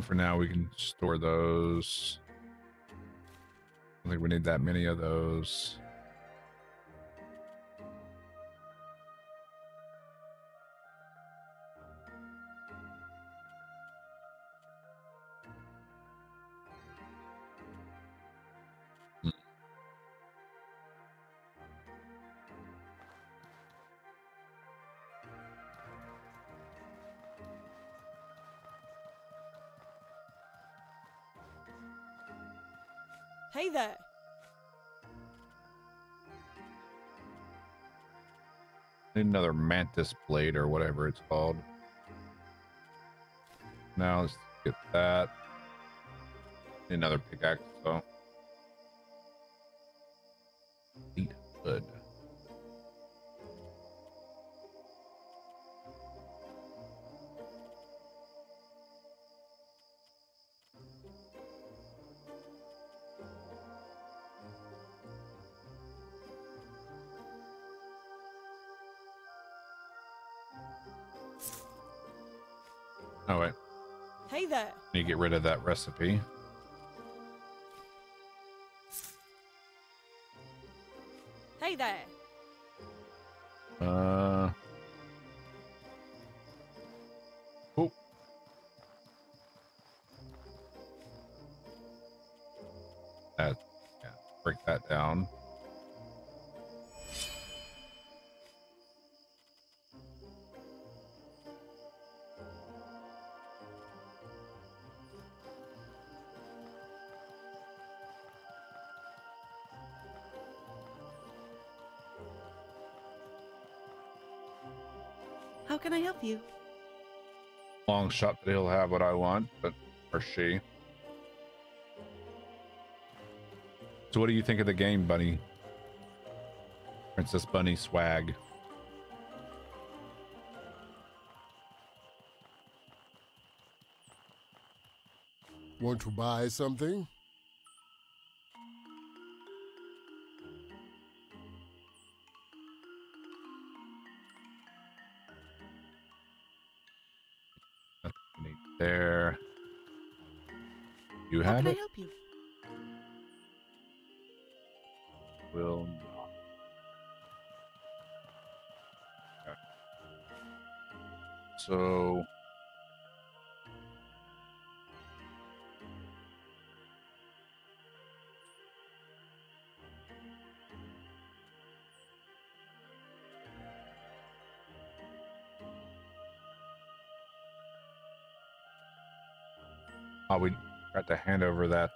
For now, we can store those. I think we need that many of those. Another mantis blade or whatever it's called. Now let's get that. Another pickaxe though. Eight wood. Rid of that recipe. Long shot that he'll have what I want, but or she. So, what do you think of the game, Bunny? Princess Bunny swag. Want to buy something? Oh, we got to hand over that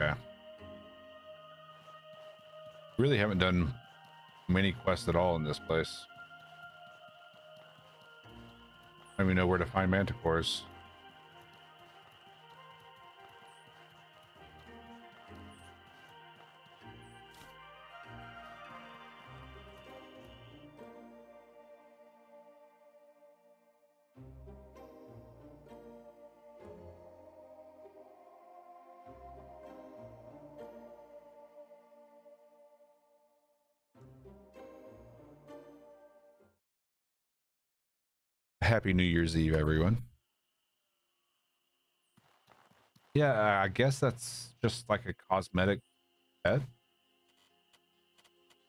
Okay. Really haven't done many quests at all in this place. Don't even know where to find manticores. Happy New Year's Eve, everyone. Yeah, I guess that's just like a cosmetic pet.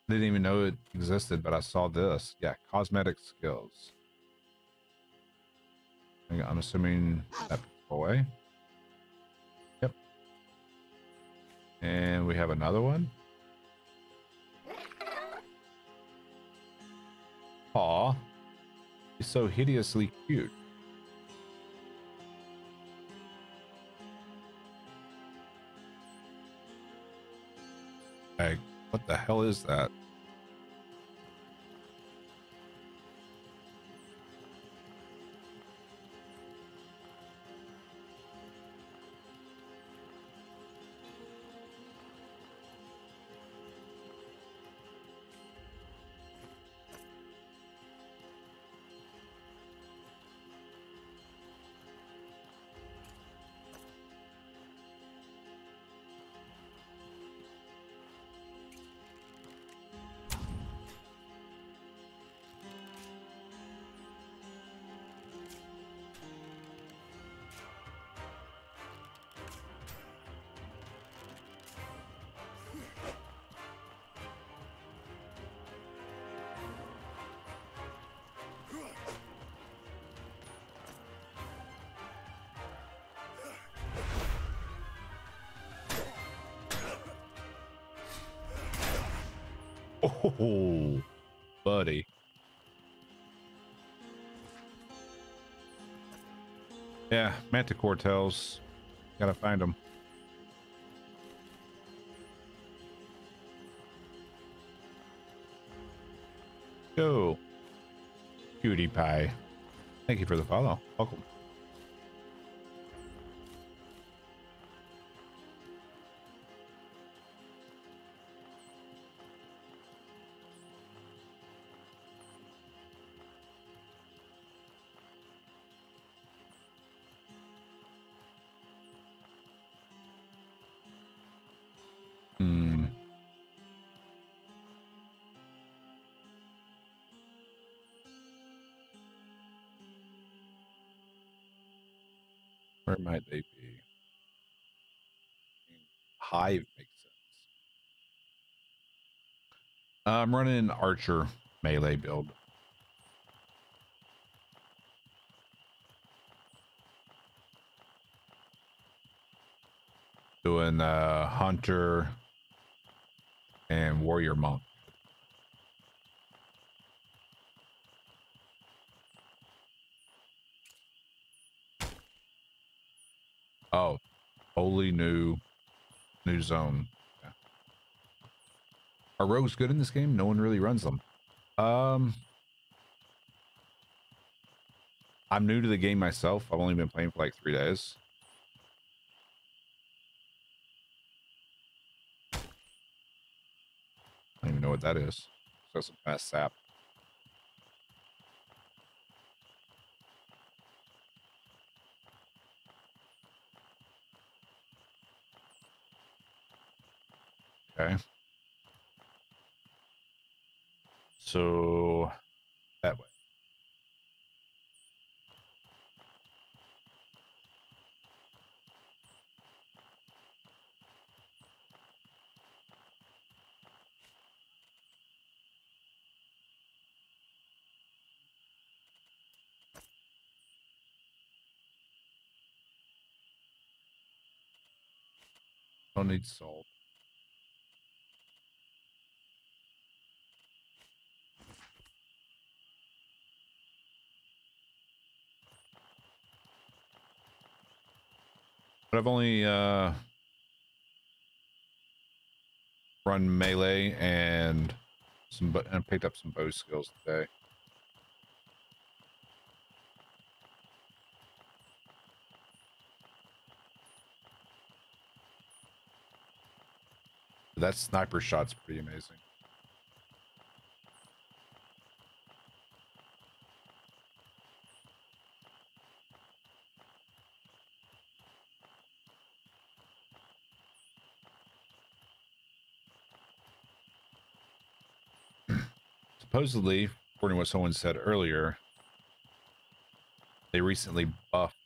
Didn't even know it existed, but I saw this. Yeah, cosmetic skills. I'm assuming that away. Yep. And we have another one. Aw. So hideously cute. Like, what the hell is that? Yeah, Manticore tells. Gotta find them. Go. Cutie pie. Thank you for the follow. Welcome. Might they be? Hive makes sense. I'm running an archer melee build. Doing uh hunter and warrior monk. Oh, wholly new, new zone. Are rogues good in this game? No one really runs them. Um, I'm new to the game myself. I've only been playing for like three days. I don't even know what that is. So some fast sap. Okay. So that way. Don't need salt. But I've only uh, run melee and some and picked up some bow skills today. That sniper shot's pretty amazing. Supposedly, according to what someone said earlier, they recently buffed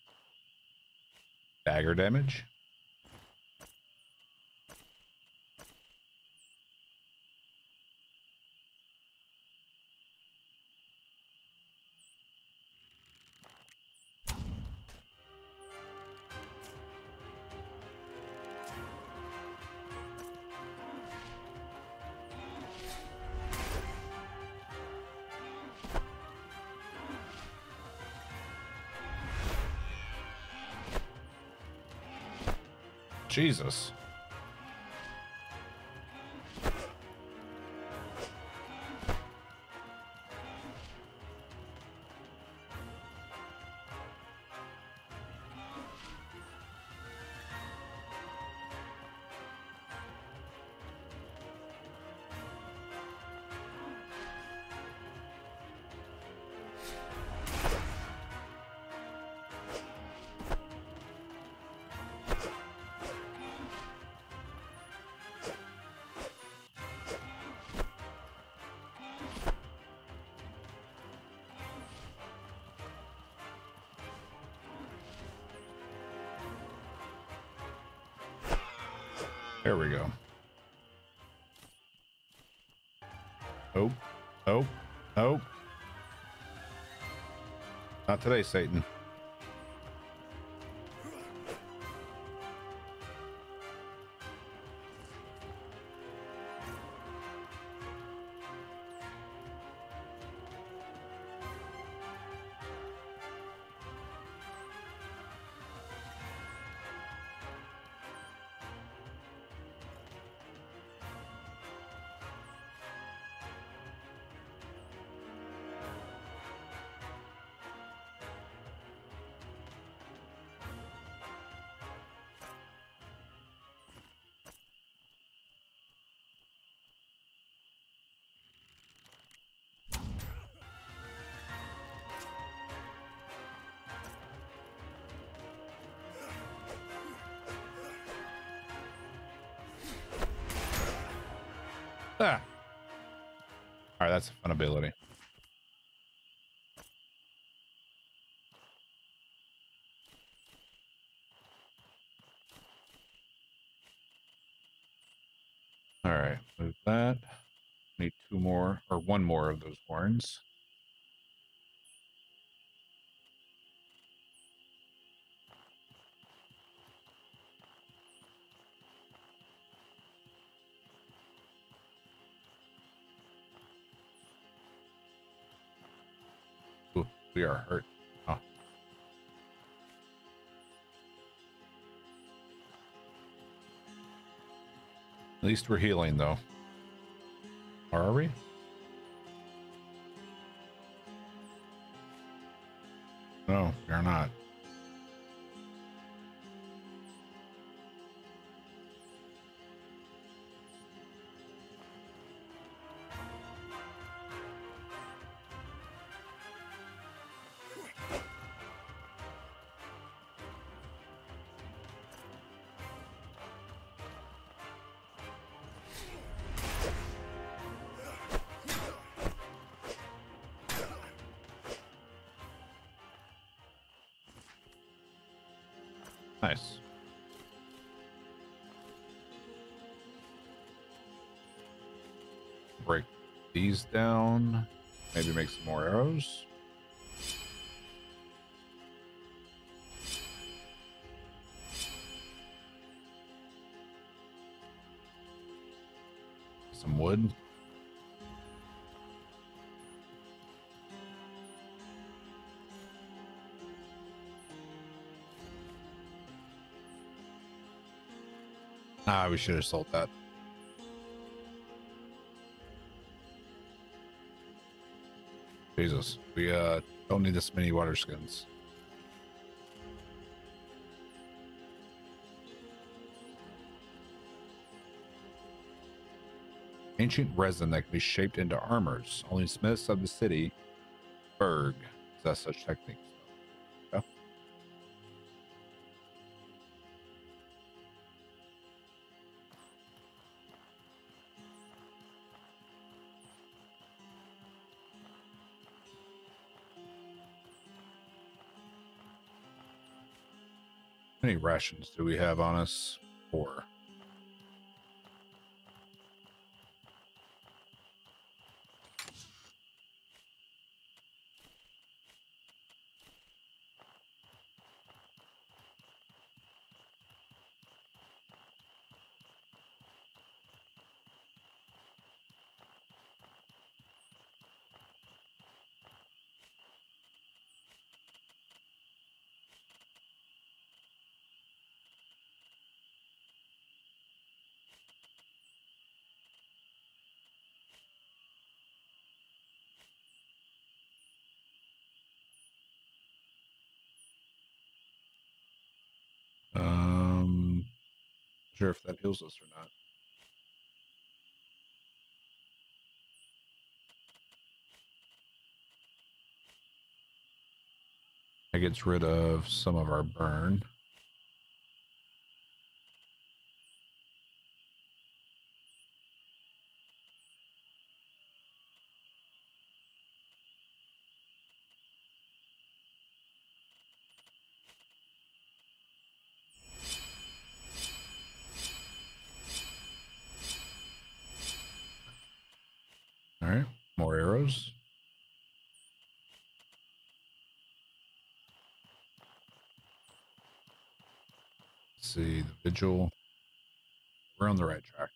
dagger damage. Jesus. Today, Satan. Ability. All right, move that. Need two more or one more of those horns. We are hurt. Oh. At least we're healing though. Are we? No, we're not. These down. Maybe make some more arrows. Some wood. Ah, we should have sold that. Jesus, we uh don't need this many water skins. Ancient resin that can be shaped into armors. Only smiths of the city, Berg, possess such techniques. Many rations do we have on us? Four. Um, sure if that heals us or not. That gets rid of some of our burn. All right, more arrows. Let's We're on the right track.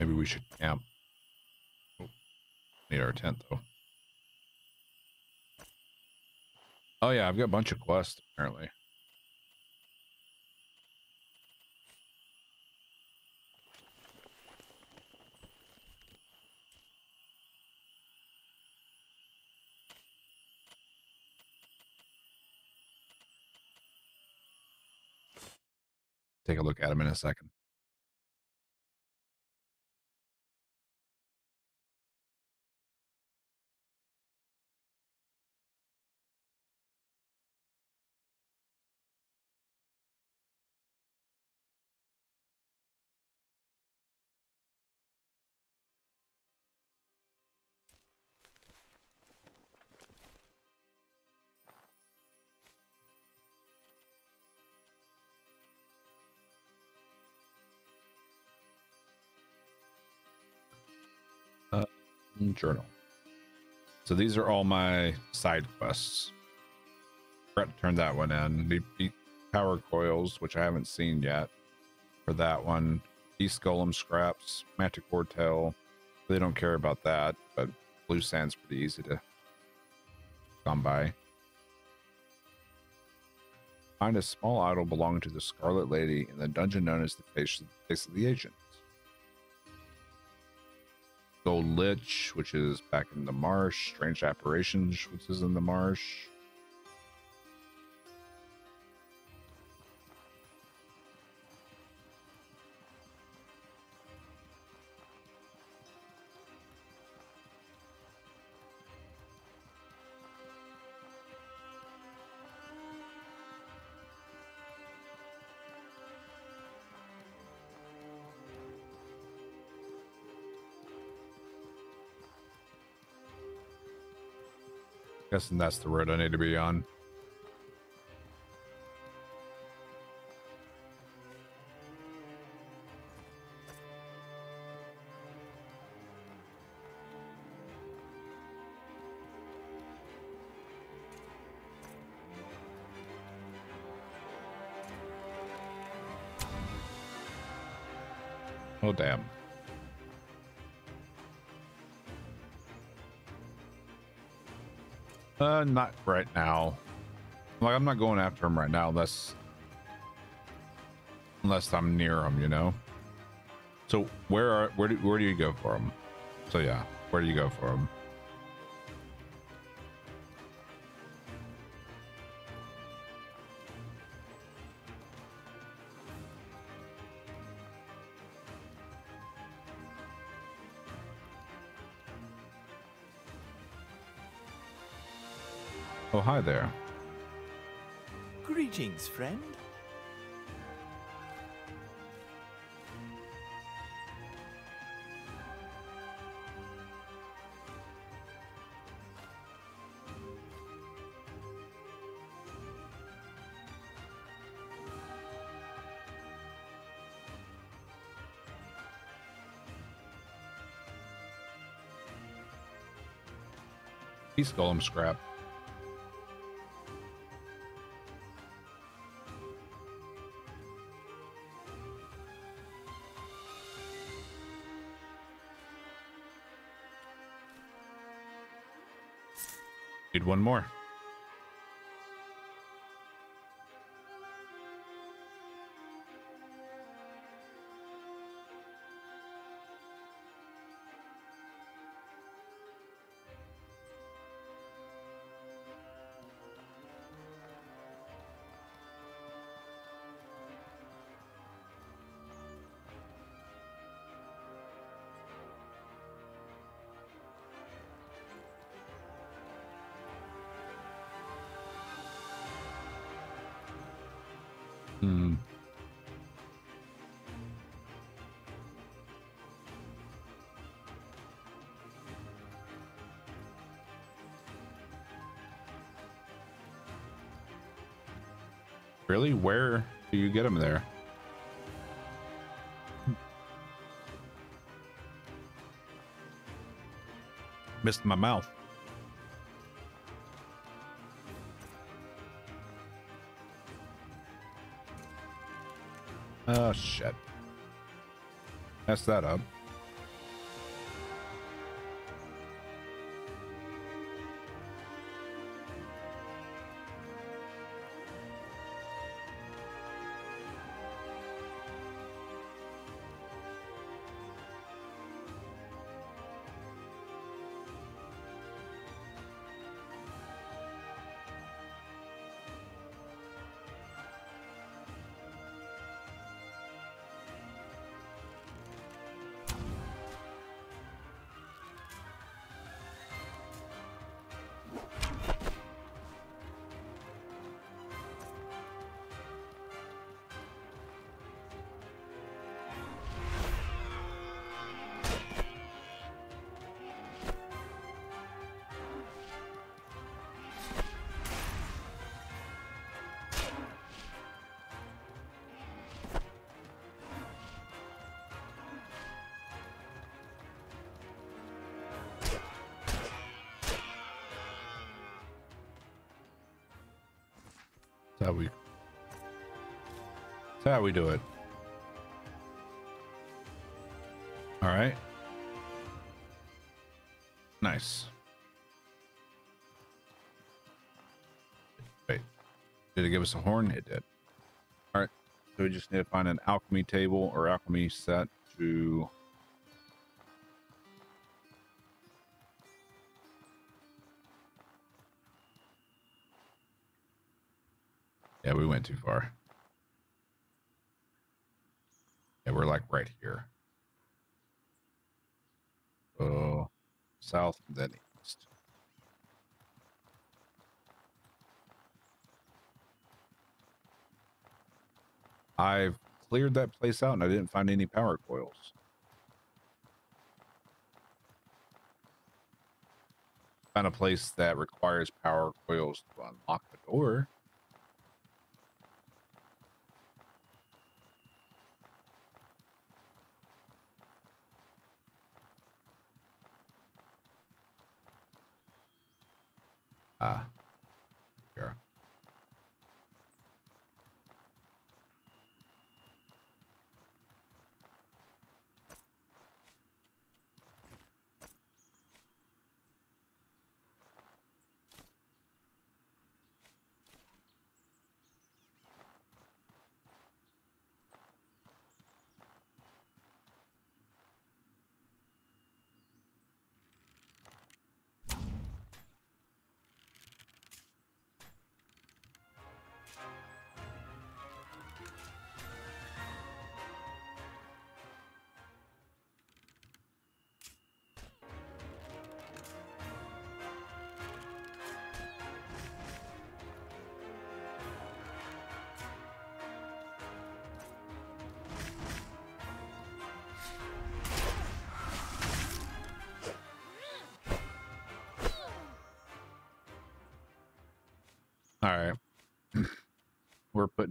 Maybe we should camp. Oh, need our tent though. Oh yeah, I've got a bunch of quests apparently. Take a look at them in a second. Journal. So these are all my side quests. Forgot to turn that one in. The the power coils, which I haven't seen yet. For that one, Beast Golem scraps, Manticore tail. They don't care about that, but Blue Sand's pretty easy to come by. Find a small idol belonging to the Scarlet Lady in the dungeon known as the face of the Agent. Gold Lich, which is back in the marsh. Strange Apparitions, which is in the marsh. Guessing that's the road I need to be on. Oh, damn. Not right now. Like, I'm not going after him right now unless... Unless I'm near him, you know? So, where are... Where do, where do you go for him? So, yeah. Where do you go for him? Hi there. Greetings, friend. Beast Golem scrap. One more. Hmm. Really? Where do you get them there? Missed my mouth. Oh, shit. Messed that up. How we do it. All right. Nice. Wait, did it give us a horn? It did. All right. So we just need to find an alchemy table or alchemy set to. Yeah, we went too far. Yeah, we're like right here. So south and then east. I've cleared that place out and I didn't find any power coils. Found a place that requires power coils to unlock the door. Ah. Here.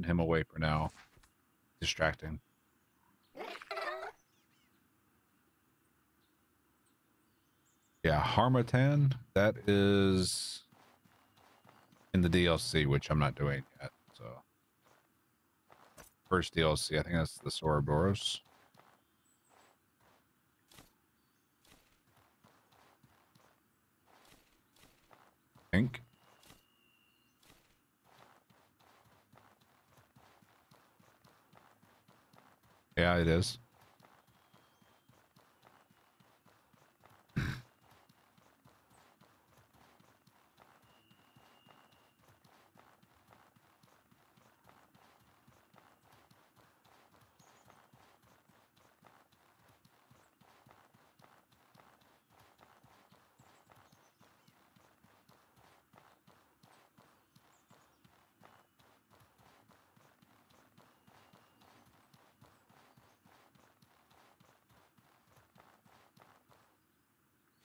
Him away for now. Distracting. Yeah, Harmattan, that is in the DLC, which I'm not doing yet. So, first DLC, I think that's the Soroboreans. think. Yeah, it is.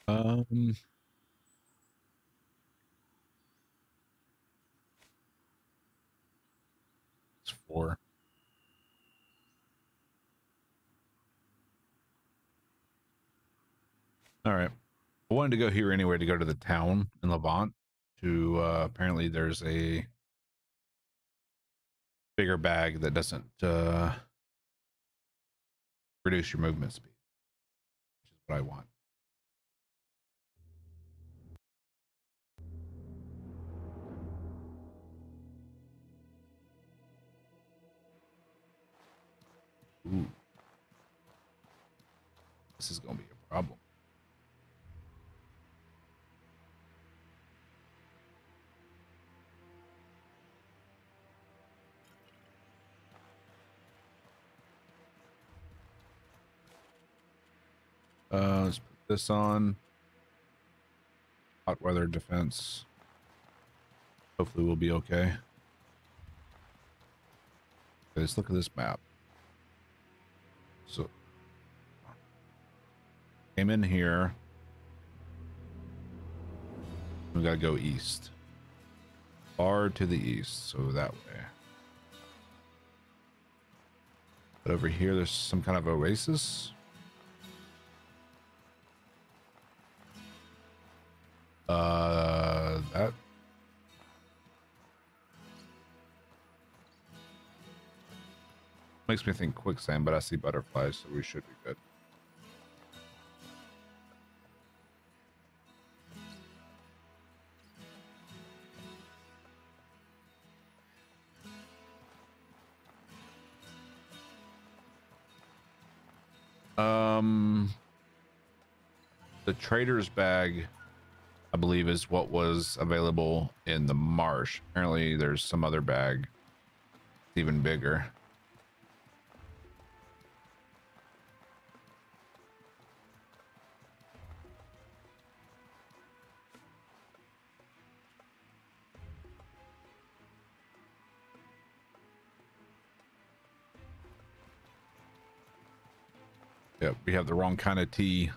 Um, it's four. All right. I wanted to go here anyway to go to the town in Levant. To uh, apparently there's a bigger bag that doesn't uh, reduce your movement speed, which is what I want. Ooh. This is going to be a problem. Uh, let's put this on. Hot weather defense. Hopefully we'll be okay. Let's look at this map. So came in here. We gotta go east. Far to the east, so that way. But over here there's some kind of oasis. Uh that Makes me think quicksand, but I see butterflies, so we should be good. Um, the trader's bag, I believe, is what was available in the marsh. Apparently, there's some other bag, even bigger. Yep, we have the wrong kind of tea.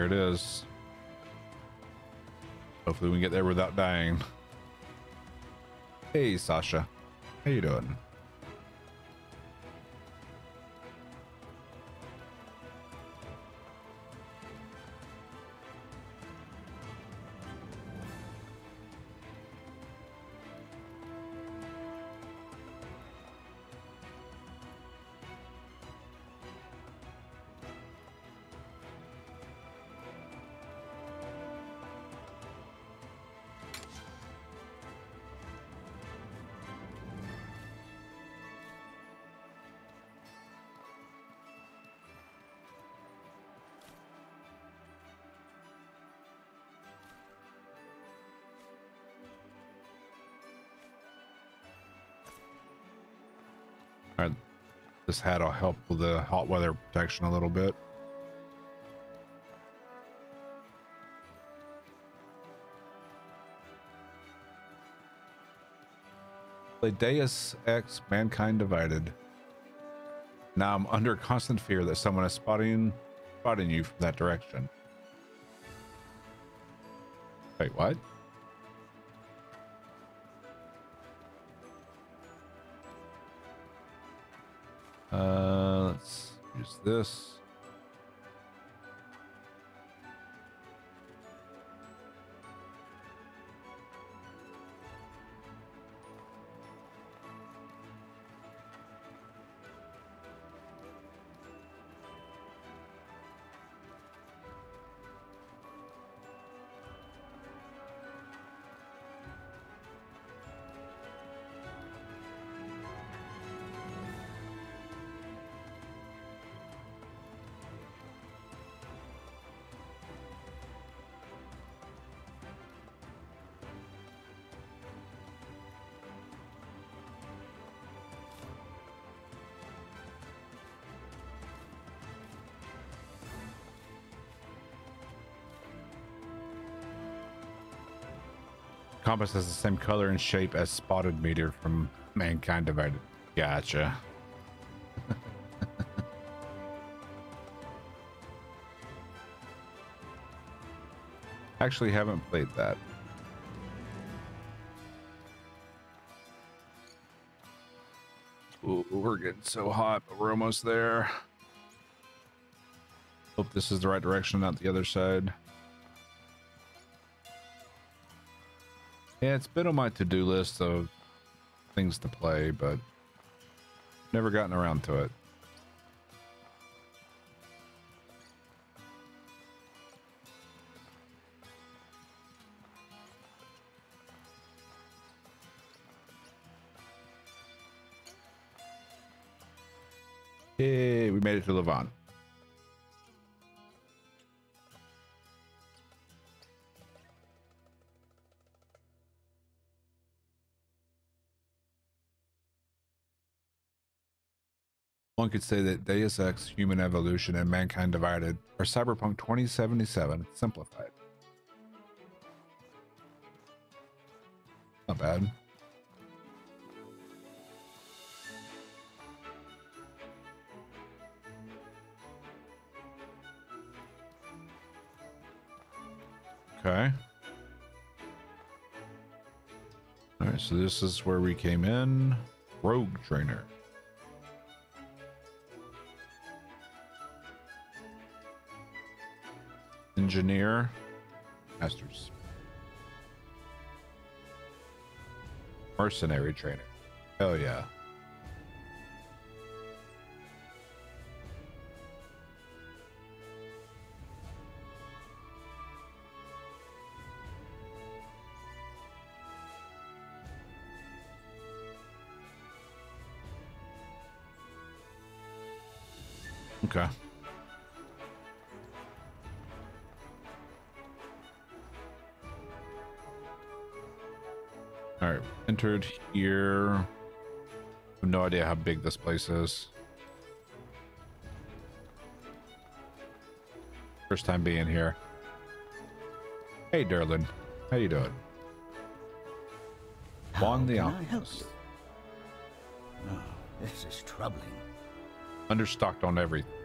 There it is. Hopefully we can get there without dying. Hey, Sasha. How you doing? Right, this hat will help with the hot weather protection a little bit. Play Deus Ex Mankind Divided. Now I'm under constant fear that someone is spotting spotting you from that direction. Wait, what? This. Compass has the same color and shape as Spotted Meteor from Mankind Divided. Gotcha. Actually, haven't played that. Ooh, we're getting so hot, but we're almost there. Hope this is the right direction, not the other side. Yeah, it's been on my to-do list of things to play, but never gotten around to it. Yay, we made it to Levant. One could say that Deus Ex, Human Revolution, and Mankind Divided are Cyberpunk 2077 simplified. Not bad. Okay. All right, so this is where we came in. Rogue trainer. Engineer. Masters. Mercenary trainer. Hell yeah. Okay. All right, entered here. I have no idea how big this place is. First time being here. Hey, Derlin. How you doing? Juan the I help Oh, this is troubling. Understocked on everything.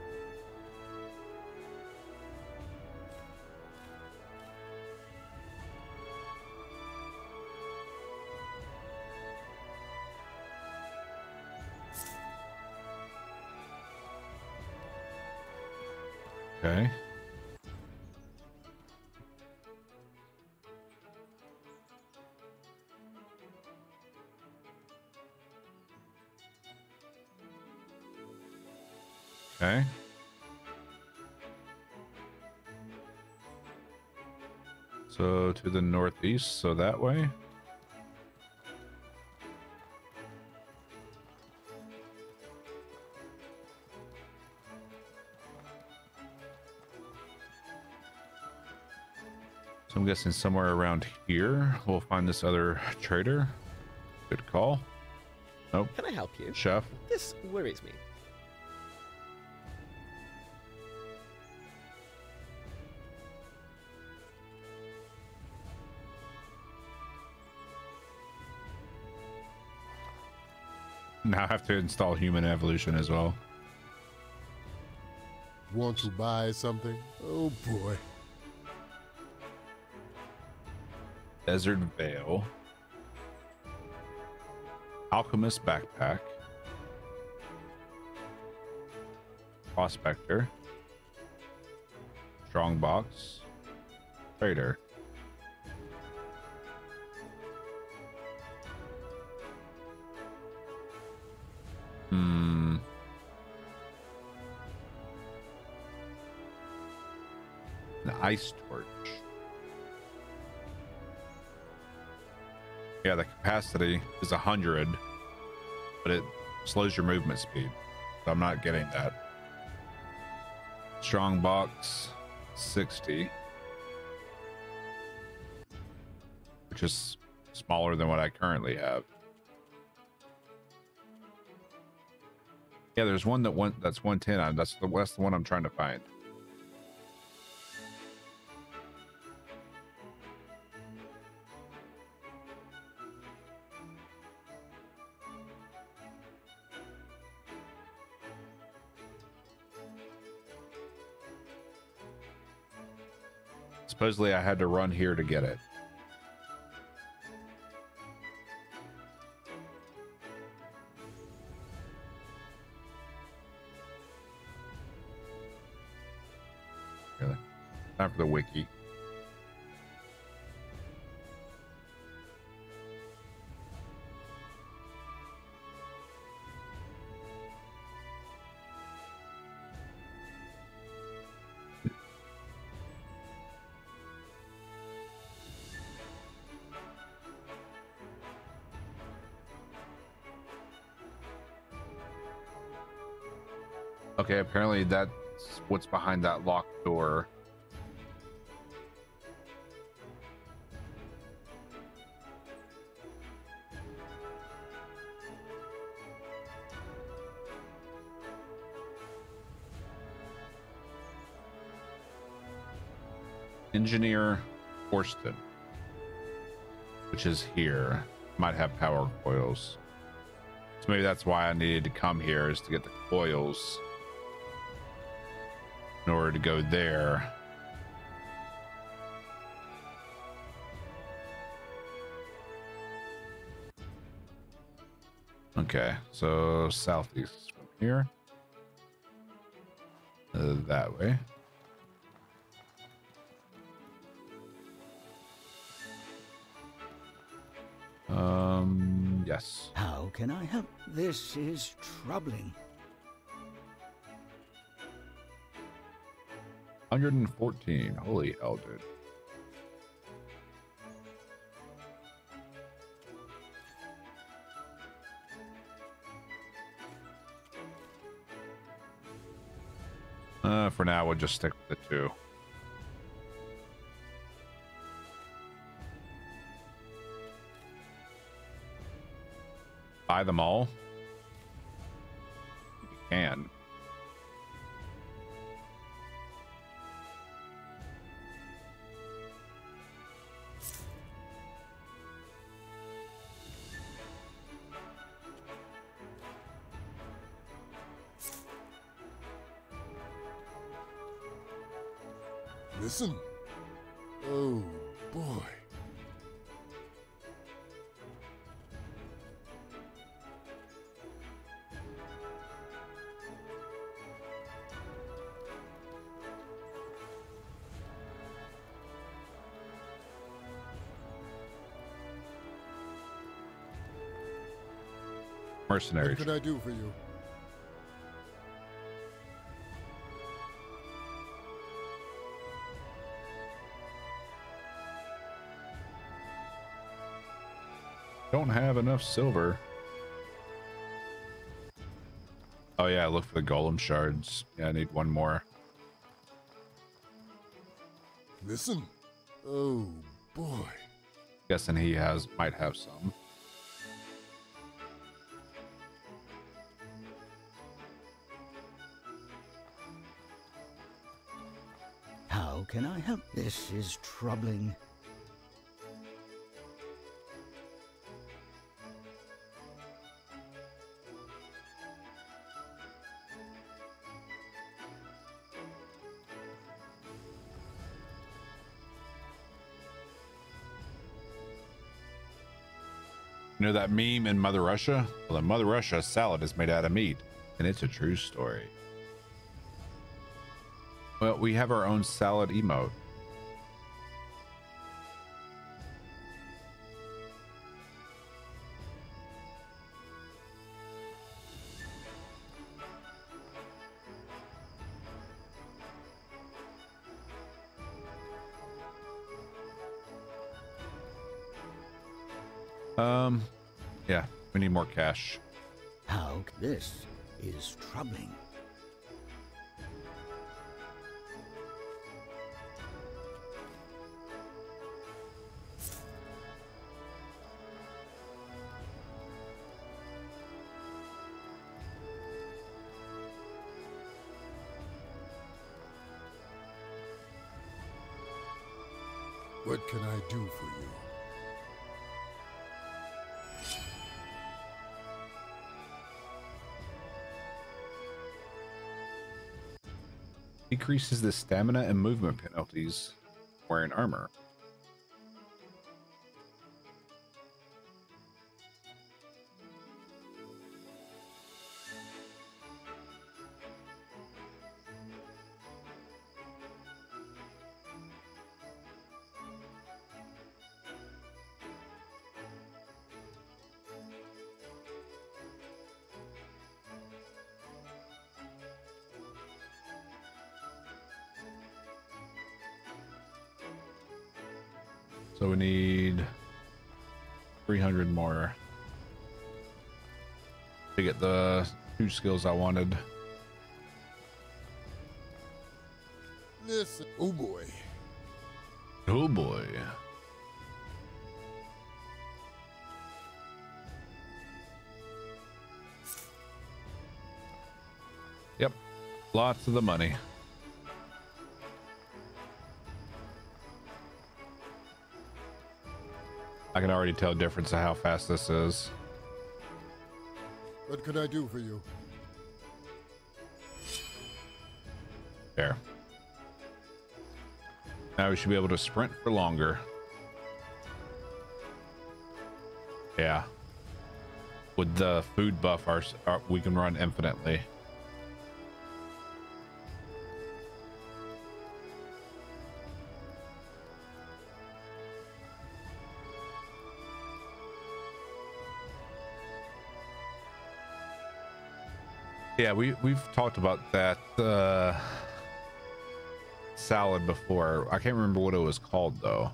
Northeast, so that way. So I'm guessing somewhere around here we'll find this other trader. Good call. Nope. Can I help you? Chef. This worries me. Now I have to install human revolution as well. Want to buy something? Oh boy. Desert Veil, Alchemist Backpack, Prospector, Strongbox, Trader. Hmm. Ice torch. Yeah, the capacity is 100, but it slows your movement speed. So I'm not getting that. Strong box 60, which is smaller than what I currently have. Yeah, there's one that one that's 110 on. That's the that's the one I'm trying to find. Supposedly, I had to run here to get it. The wiki. Okay, apparently that's what's behind that locked door. Engineer Forston, which is here, might have power coils. So maybe that's why I needed to come here is to get the coils in order to go there. Okay, so southeast from here. Uh, that way. Um, yes. How can I help? This is troubling. 114. Holy hell, dude. Uh, for now, we'll just stick with the two. Buy them all? You can. What can I do for you? Don't have enough silver. Oh yeah, look for the golem shards. Yeah, I need one more. Listen. Oh, boy. Guessing he has might have some. Can I help? This is troubling. You know that meme in Mother Russia? Well, in Mother Russia, salad is made out of meat, and it's a true story. Well, we have our own salad emote. Um, yeah, we need more cash. How? This is troubling. Decreases the stamina and movement penalties wearing armor. Get the two skills I wanted. Listen. Oh, boy. Oh boy. Yep. Lots of the money. I can already tell the difference of how fast this is. What can I do for you? There. Now we should be able to sprint for longer. Yeah. with the food buff, our, our we can run infinitely. Yeah, we we've talked about that uh, salad before. I can't remember what it was called though.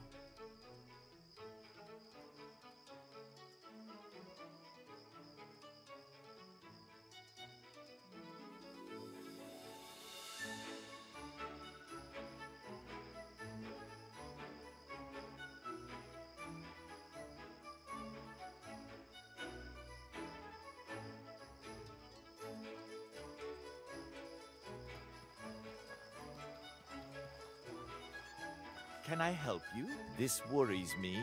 Can I help you? This worries me.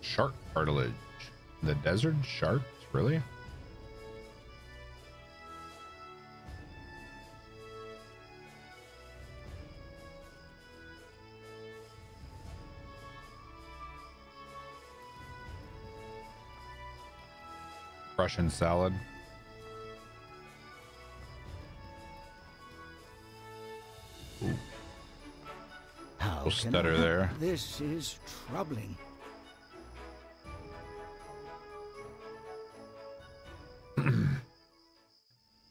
Shark cartilage. The desert sharks, really? Russian salad. Little stutter there. This is troubling.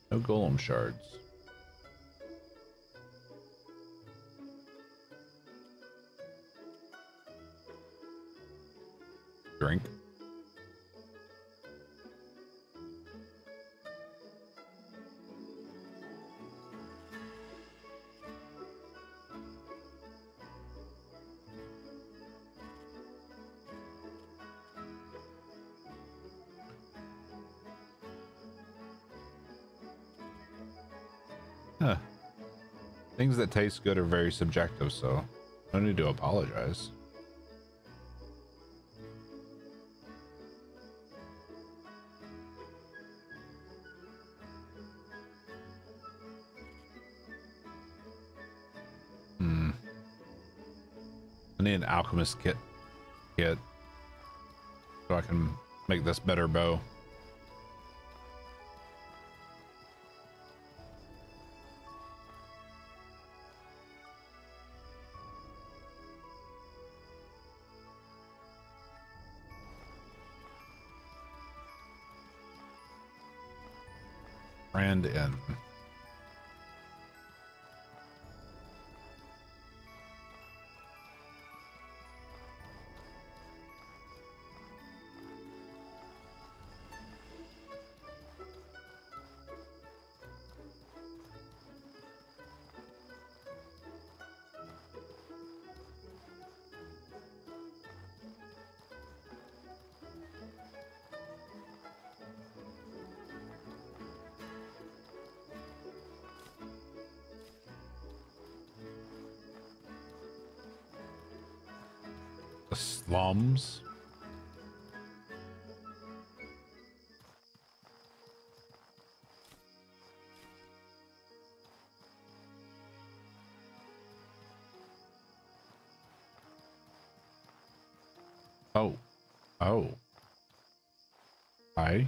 No golem shards. Things that taste good are very subjective, so no need to apologize. Hmm. I need an alchemist kit kit so I can make this better bow. Slums. Oh. Oh. Hi.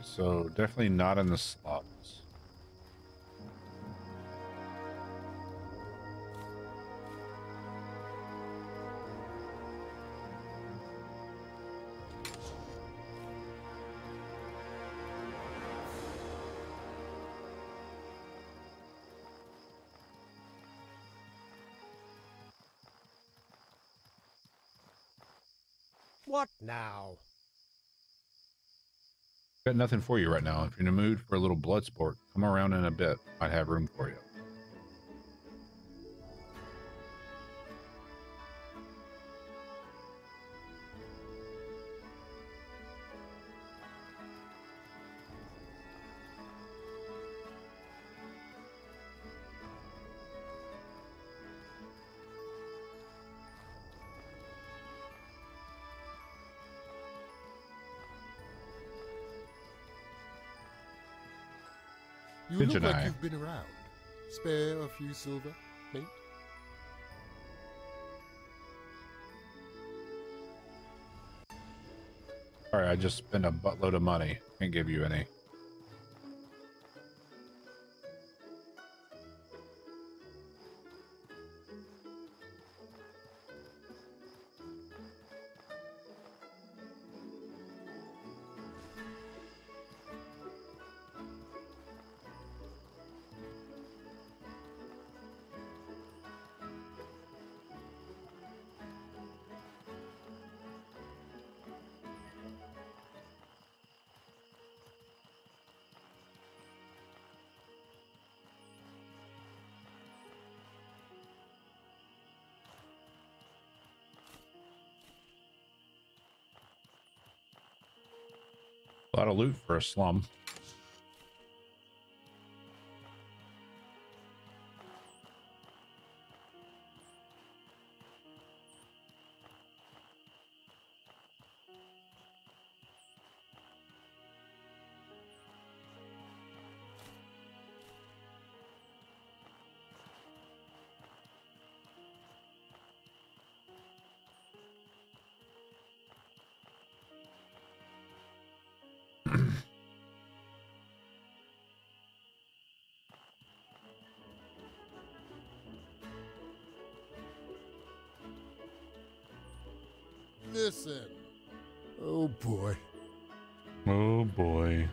Right, so definitely not in the slots. What now? Got nothing for you right now. If you're in the mood for a little blood sport, come around in a bit. Might have room for you. You look like Eye. you've been around. Spare a few silver, mate? All right, I just spent a buttload of money. Can't give you any. A lot of loot for a slum. Listen. Oh boy. Oh boy.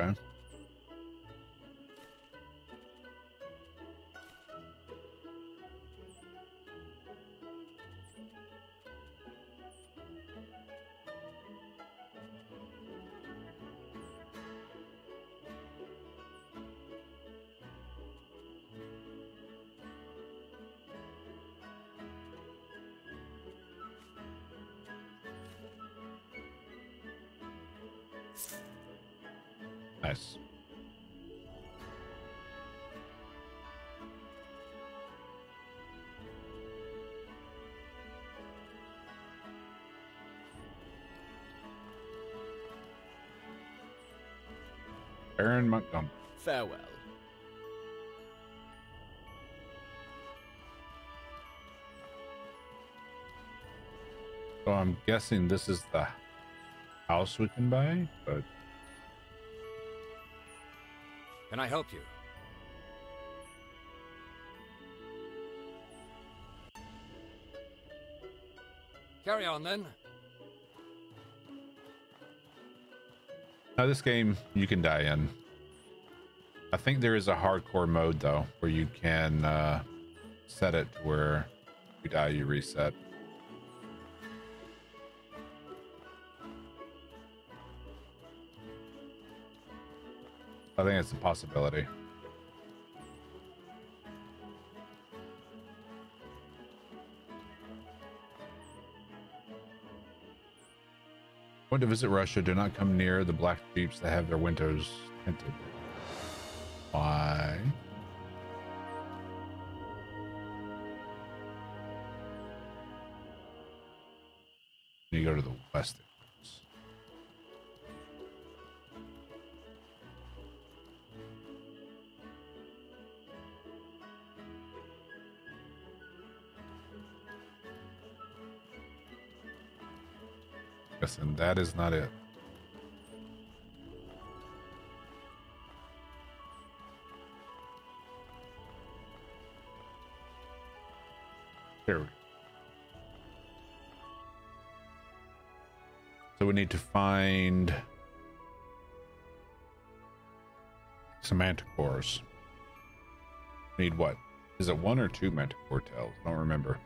Okay. Nice. Aaron Montgomery. Farewell. So I'm guessing this is the house we can buy, but Can I help you? Carry on then. now this game you can die in. I think there is a hardcore mode though, where you can uh, set it to where you die, you reset. I think it's a possibility. Want to visit Russia? Do not come near the black jeeps that have their windows tinted. Why? You go to the west. Listen, that is not it. There we go. So we need to find some manticores. Need what? Is it one or two manticore tails? Don't remember.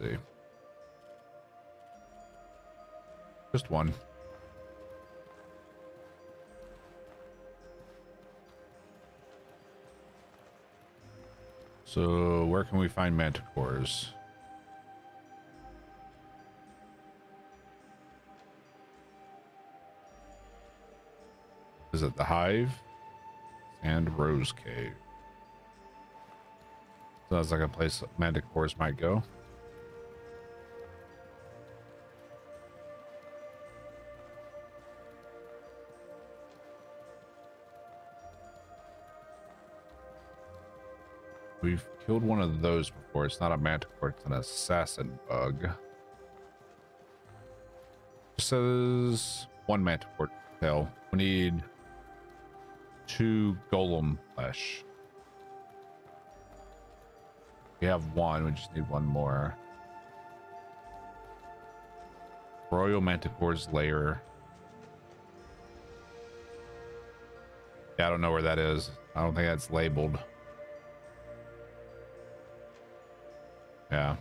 See. Just one. So where can we find manticores? Is it the hive and rose cave? Sounds like a place manticores might go. We've killed one of those before. It's not a manticore, it's an assassin bug. It says one manticore tail. We need two golem flesh. We have one, we just need one more. Royal Manticore's lair. Yeah, I don't know where that is. I don't think that's labeled. Yeah.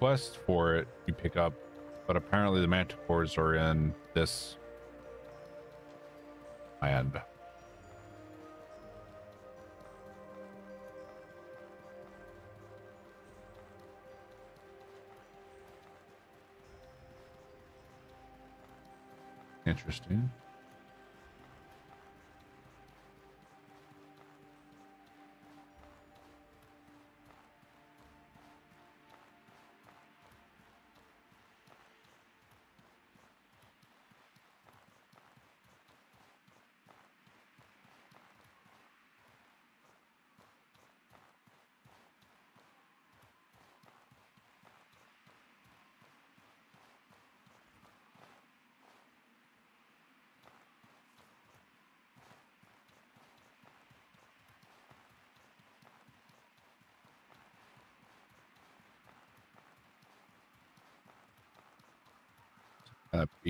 Quest for it you pick up, but apparently the manticores are in this land. Interesting.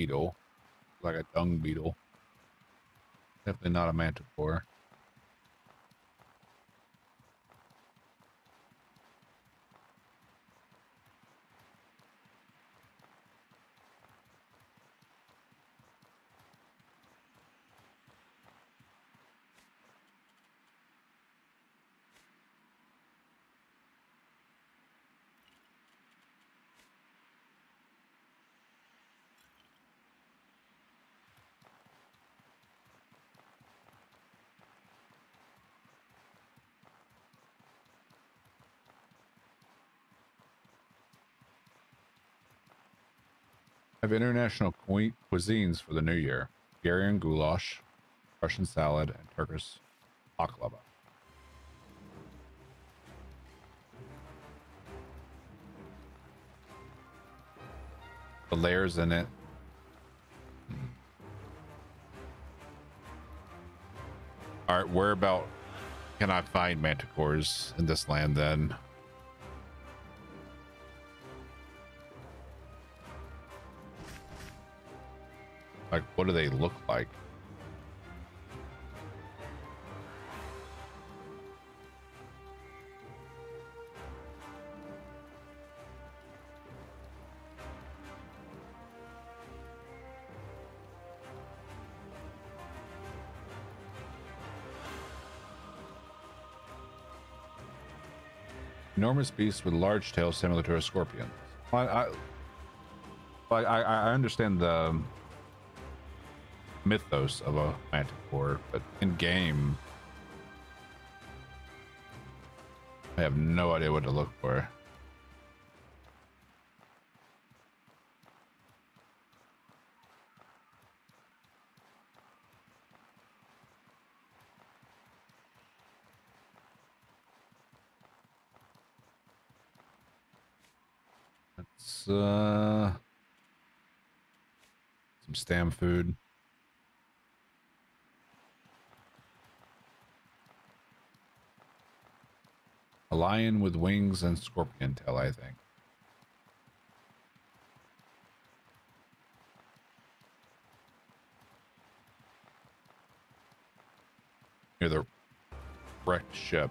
Beetle, like a dung beetle. Definitely not a manticore. have international cuisines for the new year. Bulgarian goulash, Russian salad, and Turkish baklava. The layers in it. All right, where about can I find manticores in this land then? Like, what do they look like? Enormous beast with large tail similar to a scorpion. I, I, I I understand the mythos of a manticore, but in game, I have no idea what to look for. Let's uh some stam food. Lion with wings and scorpion tail, I think. Near the wrecked ship.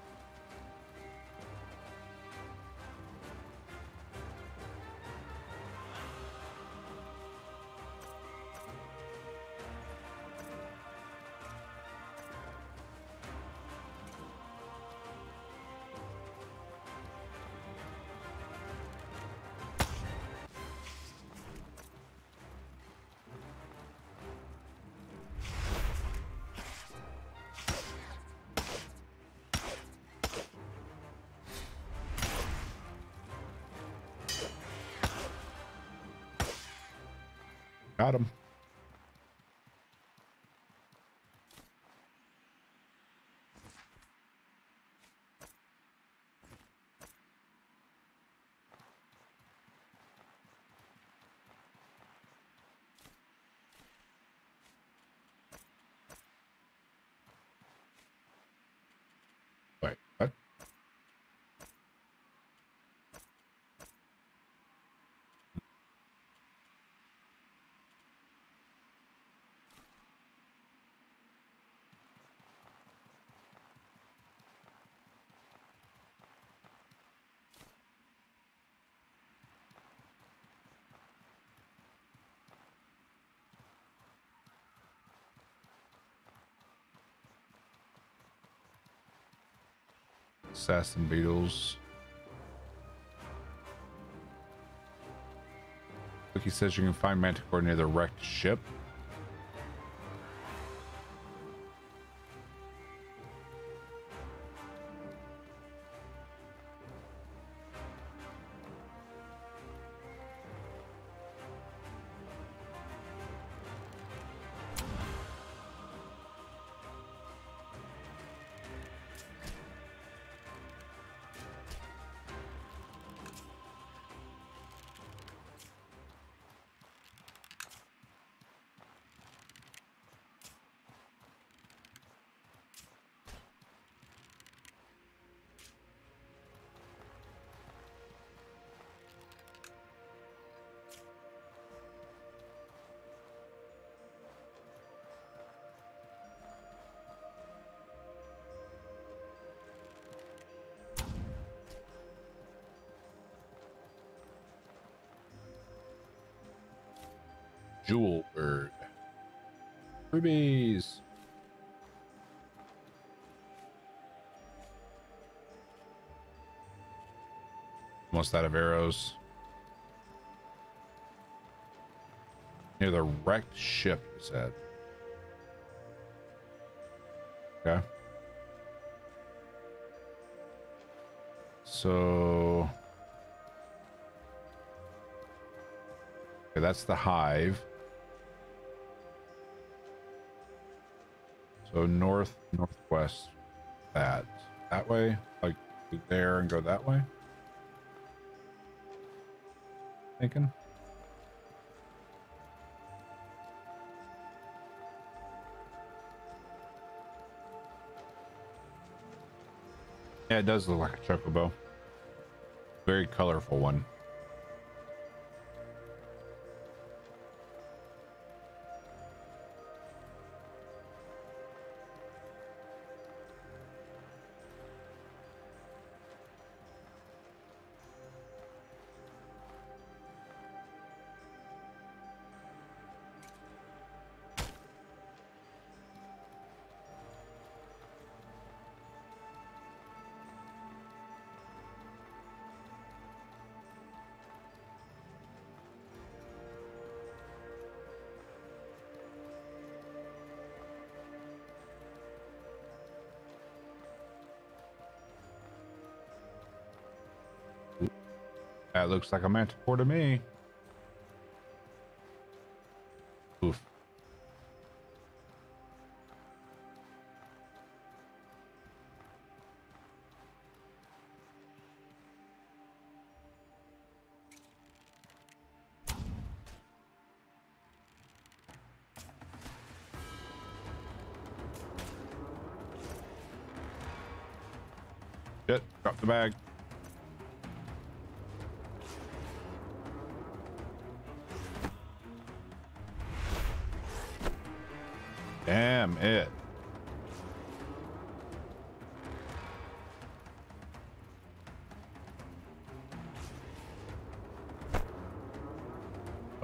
Assassin beetles. Wiki says you can find Manticore near the wrecked ship. Rubies. Almost out of arrows. Near the wrecked ship, you said. Okay. So. Okay, that's the hive. So north, northwest, that. That way, like there and go that way. Thinking. Yeah, it does look like a chocobo. Very colorful one. That looks like a manticore to me.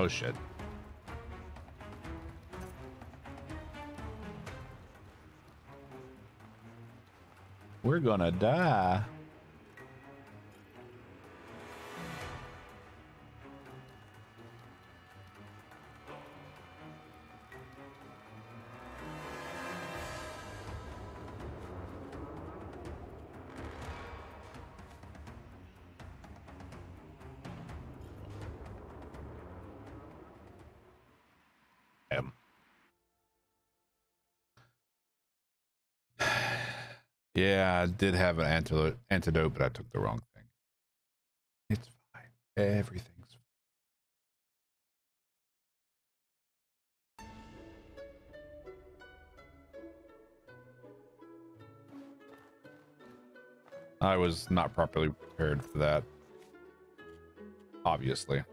Oh shit. We're gonna die. I did have an antidote, antidote, but I took the wrong thing. It's fine. Everything's fine. I was not properly prepared for that. Obviously.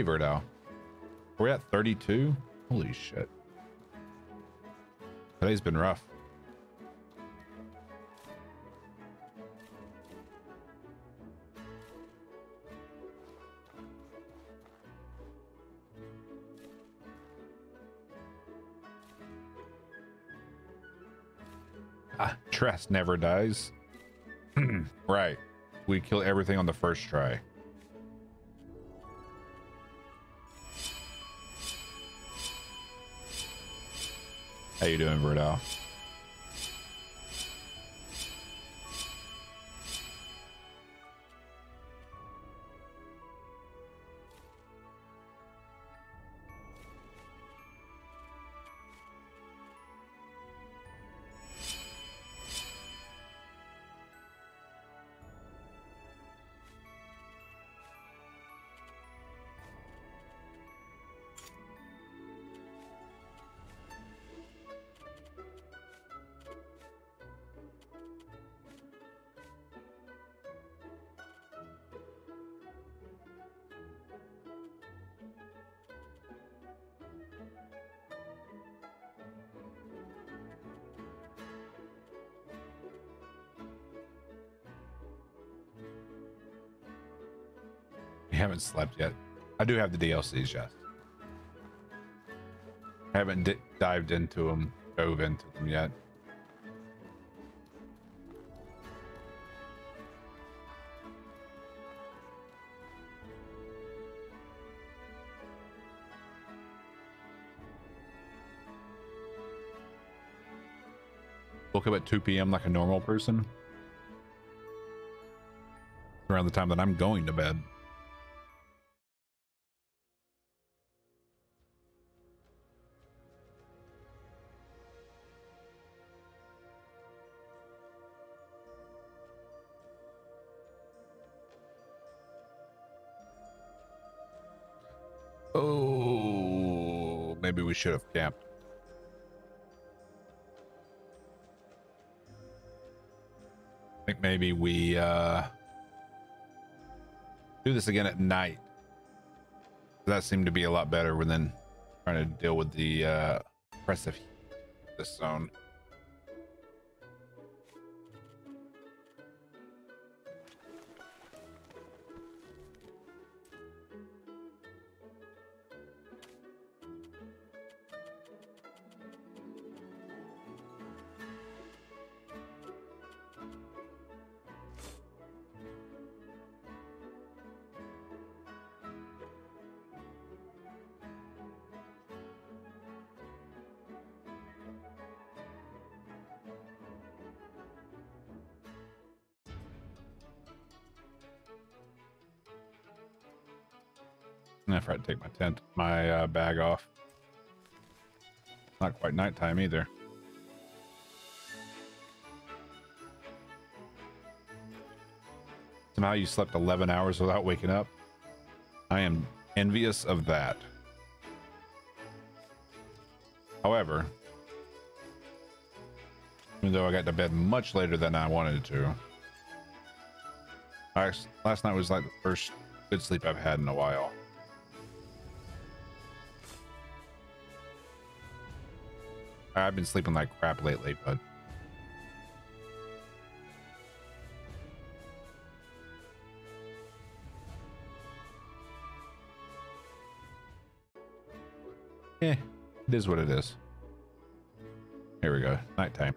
Hey, Verdo. We're at 32? Holy shit. Today's been rough. Ah, never dies. right. We kill everything on the first try. How you doing, Verdo? Haven't slept yet. I do have the DLCs, yes. I Haven't di- dived into them, dove into them yet. Woke up at 2 p.m. like a normal person. Around the time that I'm going to bed. We should have camped. I think maybe we uh, do this again at night. That seemed to be a lot better than trying to deal with the uh, oppressive this zone. And I forgot to take my tent, my uh, bag off. Not quite nighttime either. Somehow you slept 11 hours without waking up. I am envious of that. However, even though I got to bed much later than I wanted to, I, last night was like the first good sleep I've had in a while. I've been sleeping like crap lately, but eh, it is what it is. Here we go, nighttime.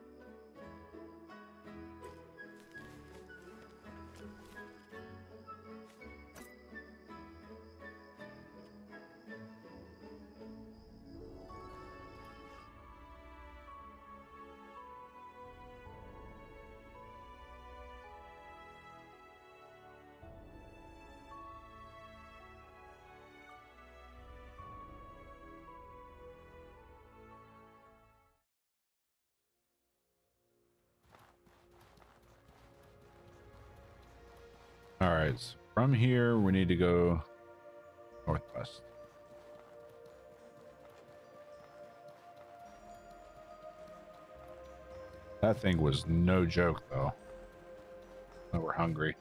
Here we need to go northwest. That thing was no joke, though. We're hungry.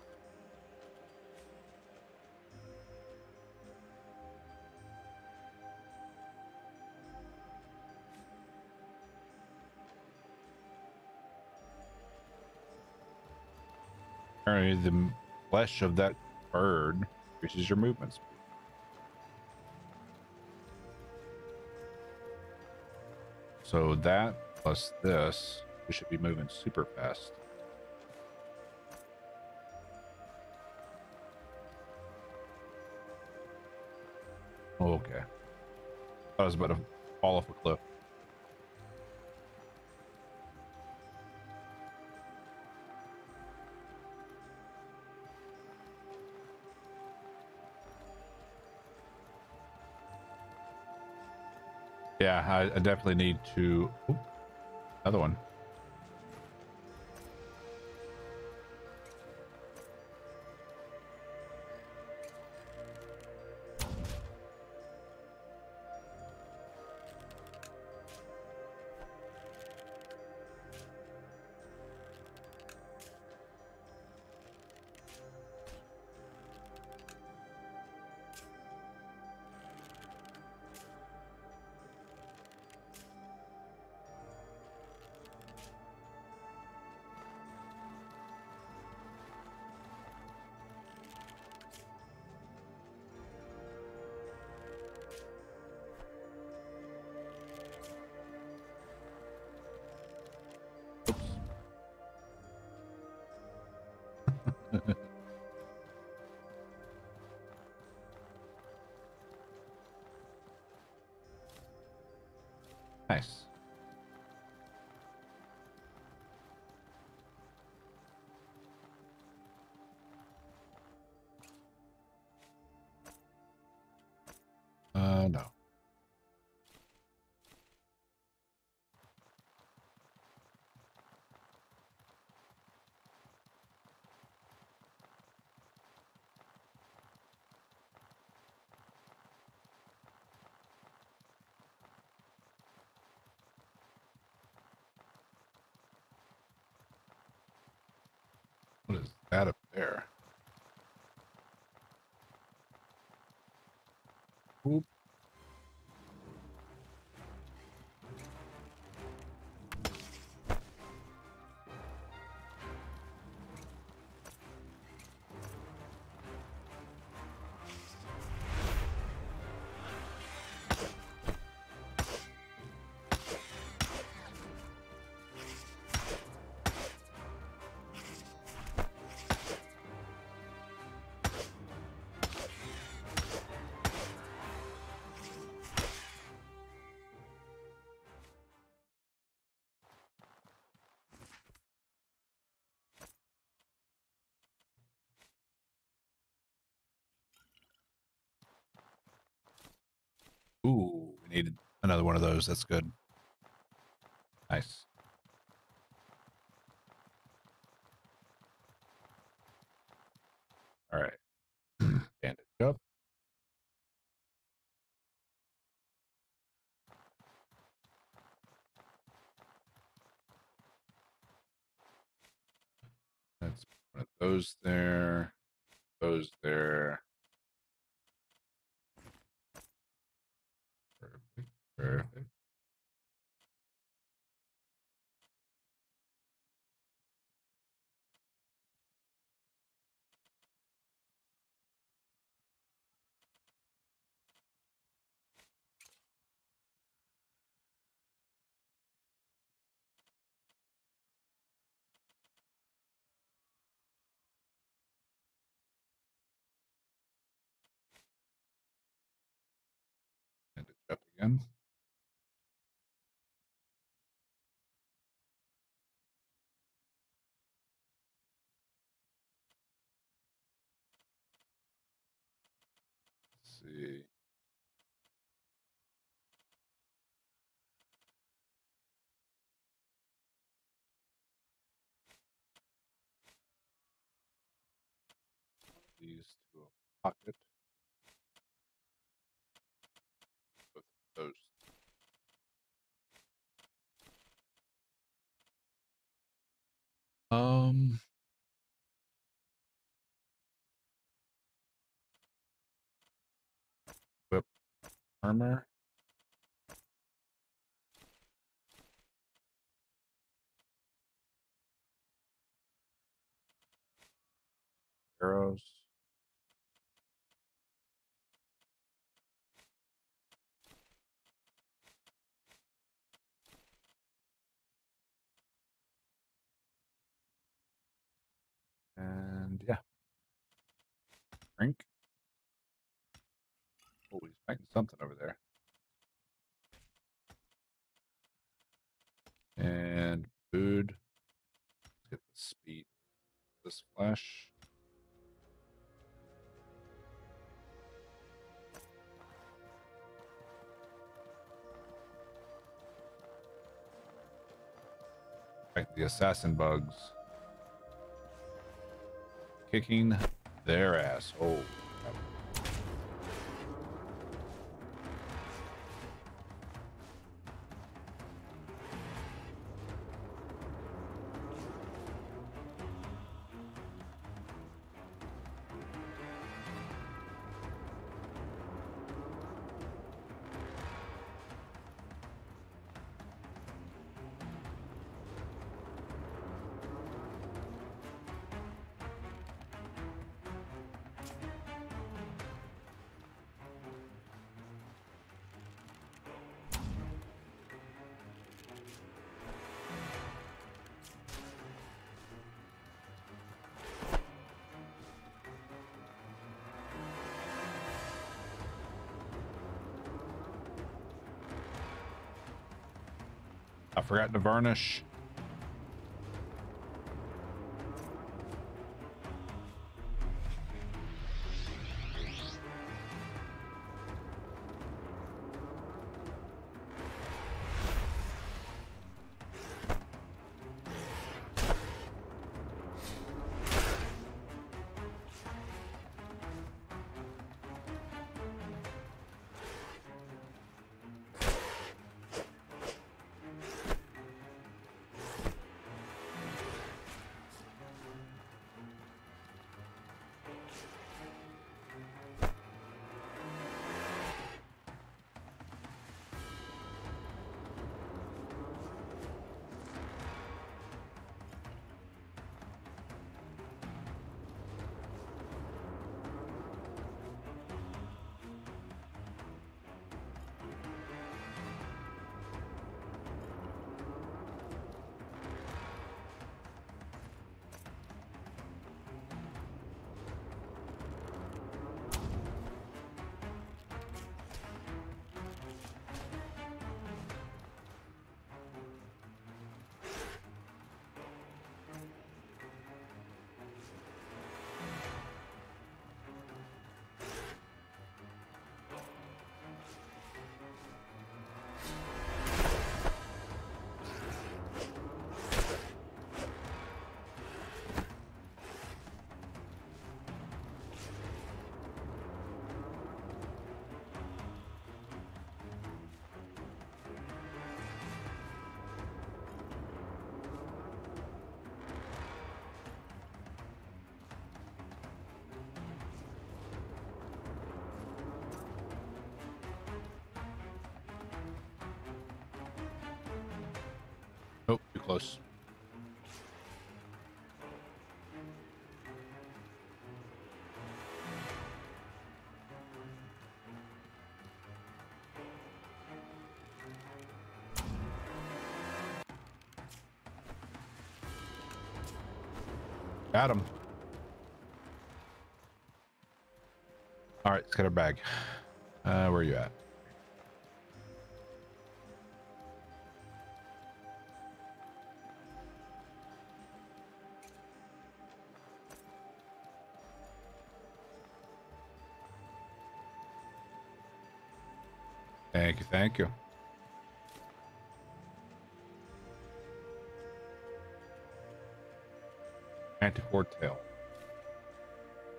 Apparently, the flesh of that bird increases your movement speed. So that plus this, we should be moving super fast. Okay. I was about to fall off a cliff. Yeah, I, I definitely need to. Oop, another one. What is that up there? Needed another one of those. That's good. Nice. All right. Bandage up. That's one of those there. Those there. Perfect. Perfect. Bandage up again. Let's see. These to a pocket. Both of those. Um. Whip armor. Arrows. And yeah. Drink. Oh, he's fighting something over there. And food. Let's get the speed. This flash. Right, the assassin bugs. Kicking their ass. Oh. I forgot to varnish. Got him. All right, let's get our bag. Uh, where are you at? Thank you, thank you. Manticore tail.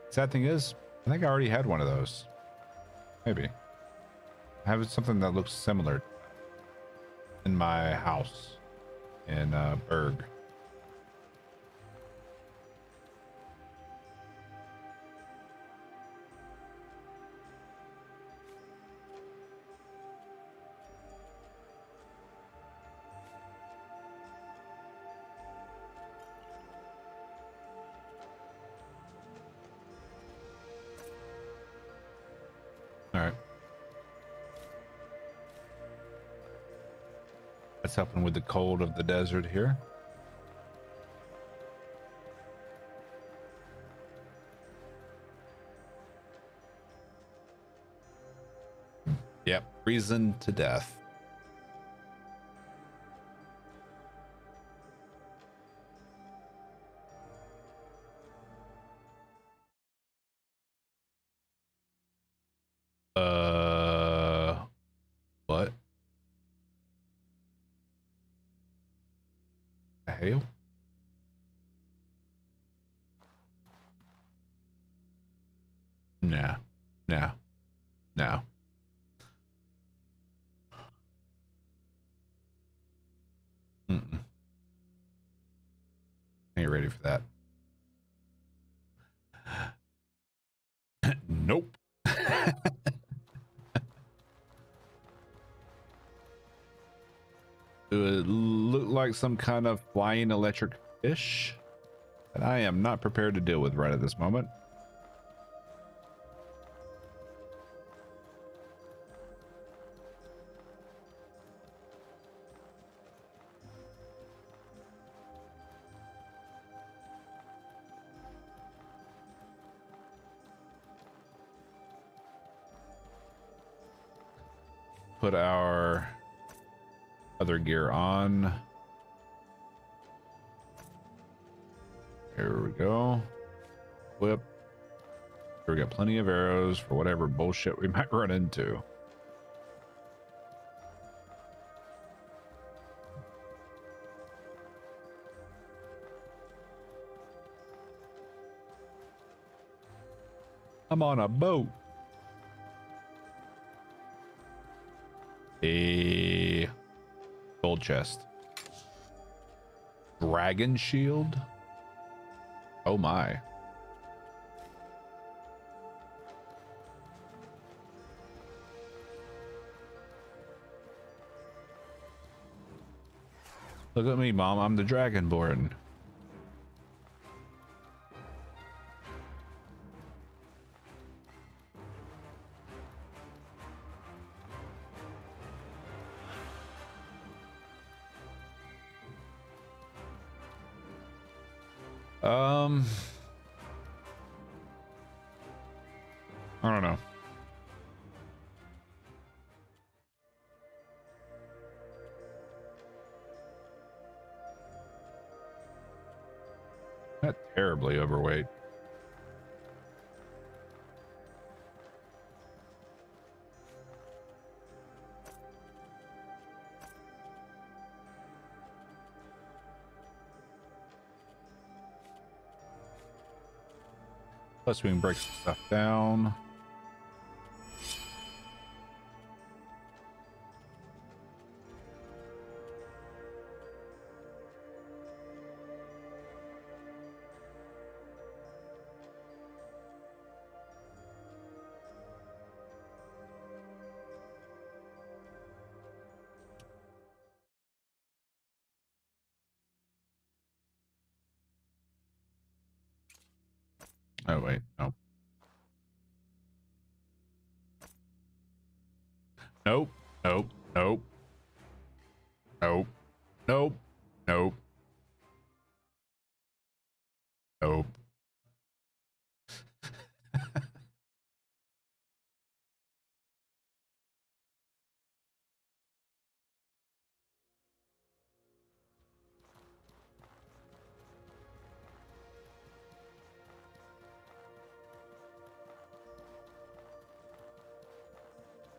Sad thing is, I think I already had one of those. Maybe. I have something that looks similar in my house in uh, Berg. Cold of the desert here. Yep, freezing to death. Like some kind of flying electric fish that I am not prepared to deal with right at this moment. Put our other gear on. Here we go. Whip. We got plenty of arrows for whatever bullshit we might run into. I'm on a boat. A gold chest. Dragon shield. Oh my. Look at me, mom. I'm the dragonborn. Um, I don't know. Not terribly overweight. Plus, we can break some stuff down.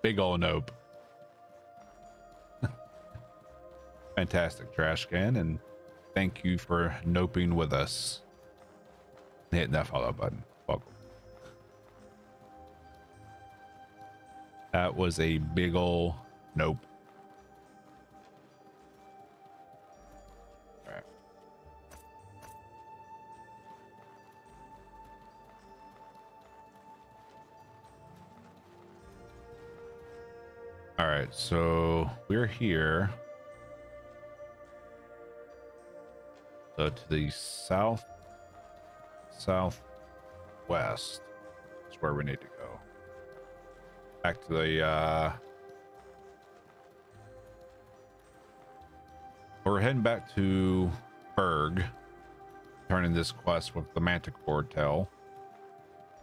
Big ol' nope. Fantastic trash can, and thank you for noping with us. Hitting that follow button. Welcome. That was a big ol' nope. Right, so we're here. So to the south, southwest is where we need to go. Back to the, uh, we're heading back to Berg, turning this quest with the Manticore Tail.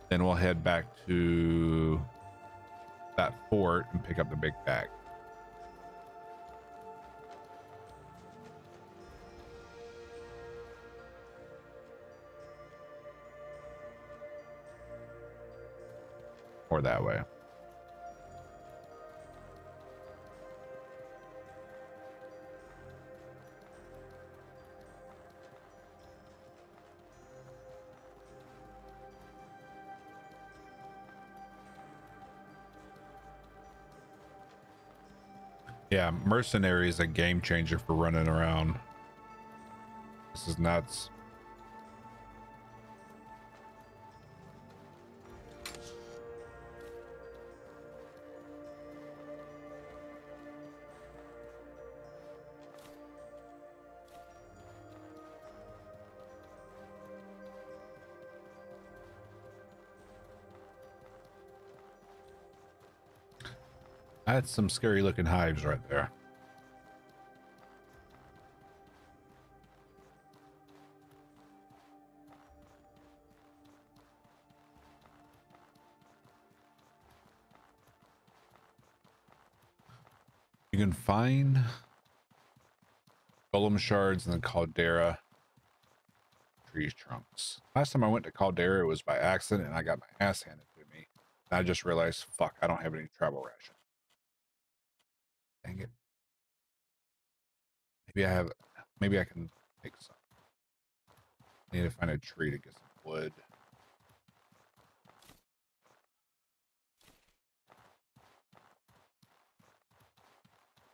Then we'll head back to that fort and pick up the big bag. Or that way. Yeah, mercenary is a game changer for running around. This is nuts. Had some scary looking hives right there. You can find golem shards and the caldera tree trunks. Last time I went to caldera, it was by accident, and I got my ass handed to me. And I just realized, fuck, I don't have any travel rations. Dang it. Maybe I have, maybe I can make some. I Need to find a tree to get some wood.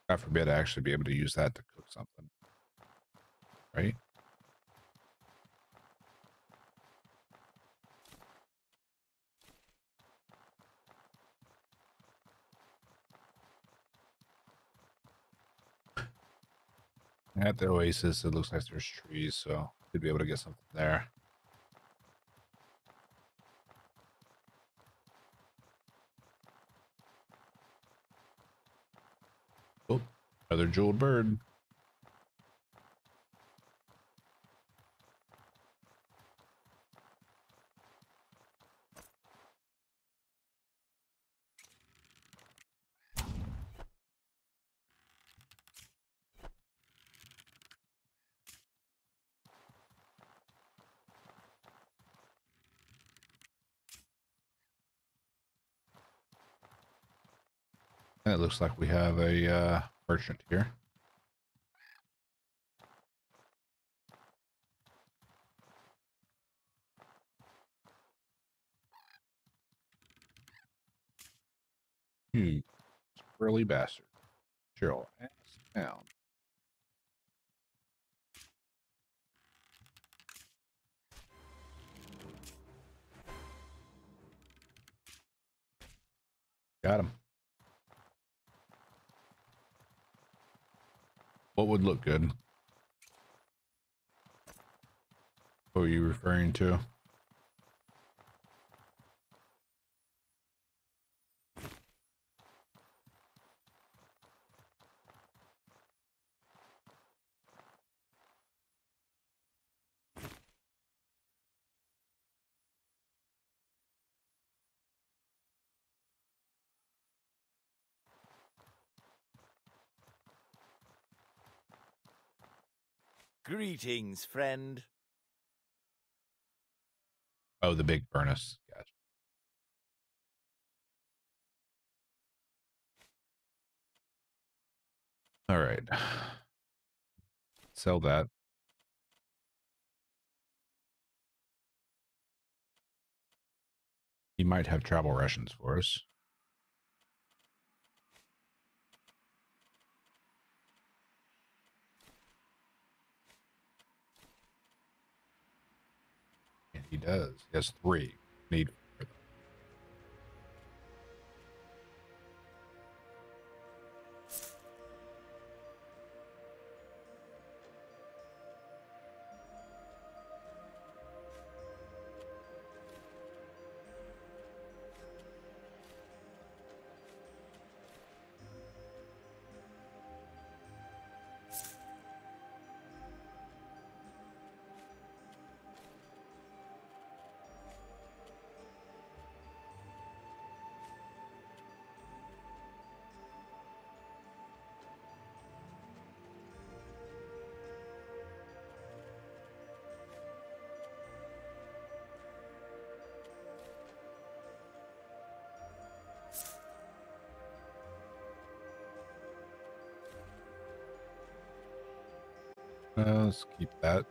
God forbid I actually be able to use that to cook something. Right? At the oasis, it looks like there's trees, so could be able to get something there. Oh, another jeweled bird. And it looks like we have a uh, merchant here. You squirrely bastard. Cheryl, ass down. Got him. What would look good? What are you referring to? Greetings, friend. Oh, the big furnace. Gotcha. All right. Sell that. He might have travel rations for us. He does. He has three. Need let's keep that.